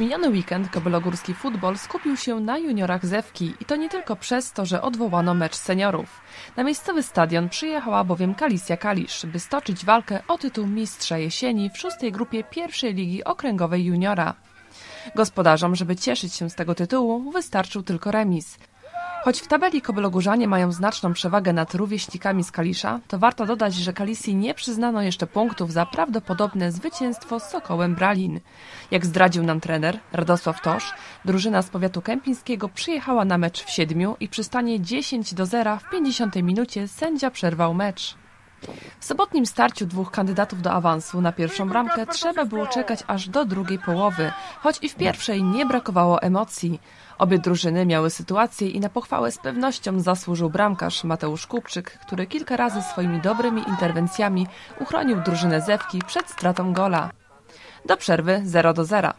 miniony weekend kobylogórski futbol skupił się na juniorach Zewki i to nie tylko przez to, że odwołano mecz seniorów. Na miejscowy stadion przyjechała bowiem Kalisja Kalisz, by stoczyć walkę o tytuł mistrza jesieni w szóstej grupie pierwszej ligi okręgowej juniora. Gospodarzom, żeby cieszyć się z tego tytułu, wystarczył tylko remis. Choć w tabeli kobylogórzanie mają znaczną przewagę nad rówieśnikami z Kalisza, to warto dodać, że Kalisji nie przyznano jeszcze punktów za prawdopodobne zwycięstwo z Sokołem Bralin. Jak zdradził nam trener Radosław Tosz, drużyna z powiatu kępińskiego przyjechała na mecz w siedmiu i przy stanie 10 do 0 w 50 minucie sędzia przerwał mecz. W sobotnim starciu dwóch kandydatów do awansu na pierwszą bramkę trzeba było czekać aż do drugiej połowy, choć i w pierwszej nie brakowało emocji. Obie drużyny miały sytuację i na pochwałę z pewnością zasłużył bramkarz Mateusz Kupczyk, który kilka razy swoimi dobrymi interwencjami uchronił drużynę Zewki przed stratą gola. Do przerwy 0 do 0.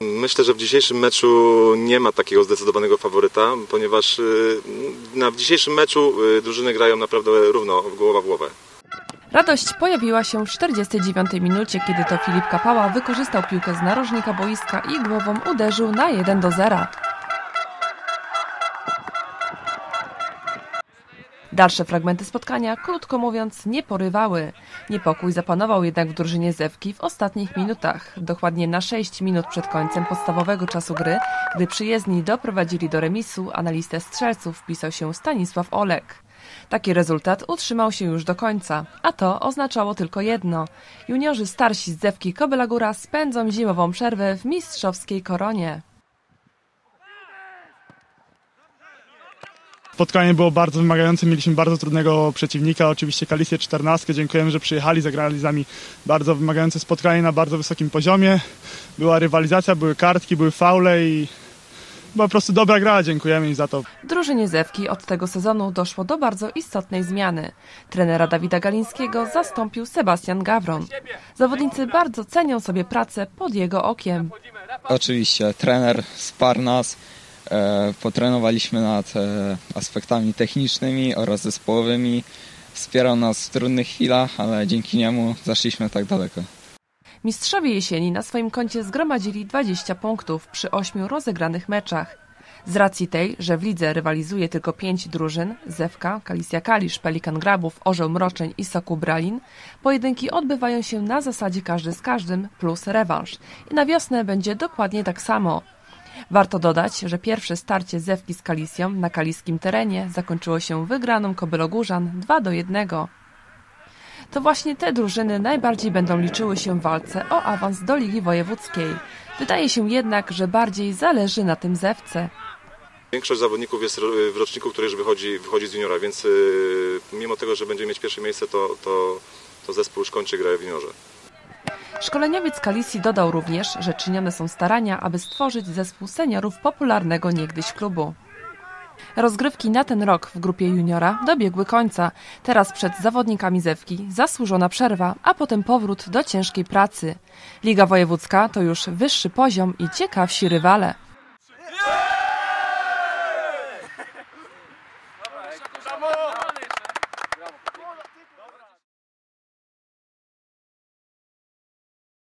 Myślę, że w dzisiejszym meczu nie ma takiego zdecydowanego faworyta, ponieważ y, na, w dzisiejszym meczu y, drużyny grają naprawdę równo, głowa w głowę. Radość pojawiła się w 49 minucie, kiedy to Filip Kapała wykorzystał piłkę z narożnika boiska i głową uderzył na 1 do 0. Dalsze fragmenty spotkania, krótko mówiąc, nie porywały. Niepokój zapanował jednak w drużynie Zewki w ostatnich minutach. Dokładnie na 6 minut przed końcem podstawowego czasu gry, gdy przyjezdni doprowadzili do remisu, a na listę strzelców wpisał się Stanisław Olek. Taki rezultat utrzymał się już do końca, a to oznaczało tylko jedno. Juniorzy starsi z Zewki Kobyla Góra spędzą zimową przerwę w mistrzowskiej koronie. Spotkanie było bardzo wymagające, mieliśmy bardzo trudnego przeciwnika, oczywiście Kalisję 14. Dziękujemy, że przyjechali, zagrali z nami bardzo wymagające spotkanie na bardzo wysokim poziomie. Była rywalizacja, były kartki, były faule i była po prostu dobra gra, dziękujemy im za to. W drużynie Zewki od tego sezonu doszło do bardzo istotnej zmiany. Trenera Dawida Galińskiego zastąpił Sebastian Gawron. Zawodnicy bardzo cenią sobie pracę pod jego okiem. Oczywiście trener wsparł nas, potrenowaliśmy nad e, aspektami technicznymi oraz zespołowymi. Wspierał nas w trudnych chwilach, ale dzięki niemu zaszliśmy tak daleko. Mistrzowie jesieni na swoim koncie zgromadzili 20 punktów przy 8 rozegranych meczach. Z racji tej, że w lidze rywalizuje tylko 5 drużyn Zewka, Kalisja Kalisz, Pelikan Grabów, Orzeł Mroczeń i Soku Bralin, pojedynki odbywają się na zasadzie każdy z każdym plus rewanż. I na wiosnę będzie dokładnie tak samo. Warto dodać, że pierwsze starcie Zewki z Kalisją na kaliskim terenie zakończyło się wygraną Kobylogórzan 2 do 1 to właśnie te drużyny najbardziej będą liczyły się w walce o awans do Ligi Wojewódzkiej. Wydaje się jednak, że bardziej zależy na tym zewce. Większość zawodników jest w roczniku, który już wychodzi, wychodzi z juniora, więc y, mimo tego, że będzie mieć pierwsze miejsce, to, to, to zespół już kończy grę w juniorze. Szkoleniowiec Kalisi dodał również, że czynione są starania, aby stworzyć zespół seniorów popularnego niegdyś klubu. Rozgrywki na ten rok w grupie juniora dobiegły końca. Teraz przed zawodnikami Zewki zasłużona przerwa, a potem powrót do ciężkiej pracy. Liga Wojewódzka to już wyższy poziom i ciekawsi rywale.